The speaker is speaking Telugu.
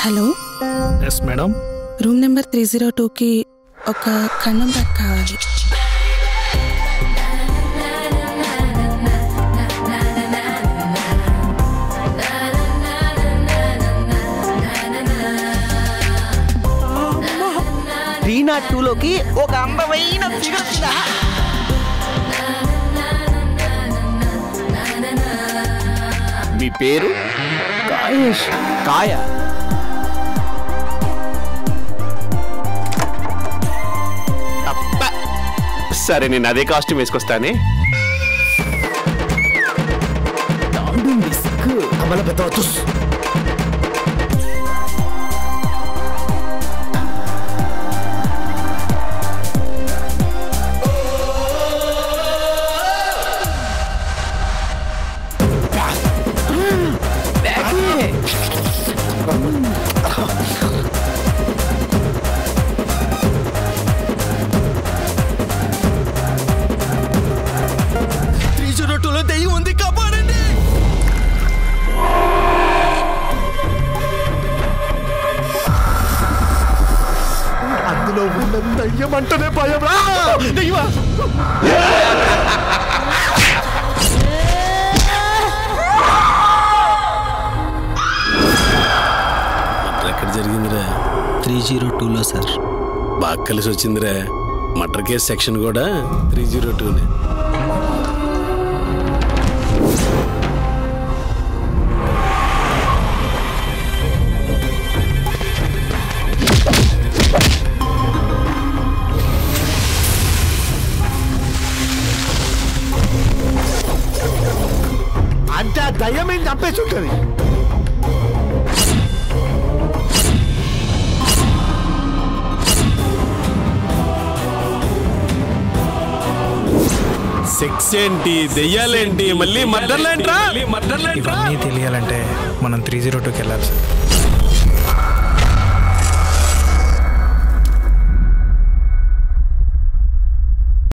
Hello? Yes madam room number three zero టూకి ఒక కన్నం బ్యాగ్ కావాలి. త్రీ నాట్ టూలోకి ఒక అందమైన పేరు? కాయేష్. కాయ. సరే నేను అదే కాస్ట్యూమ్ వేసుకొస్తానే. అందులో ఉన్న దయ్యం అంటేనే భయం. రా దెయ్యమా? జరిగిందిరా. త్రీ జీరో టూలో సార్. బాగా కలిసి వచ్చిందిరా మర్డర్ కేసు సెక్షన్ కూడా త్రీ జీరో టూనే. అంటే ఆ దయ్యం ఏం చంపేసి ఉంటుంది సెక్స్ ఏంటి? దెయ్యాలేంటి? మళ్ళీ మర్డర్లేంట్రా? ఇవన్నీ తెలియాలంటే మనం త్రీ జీరో టూకి వెళ్ళాలి సార్.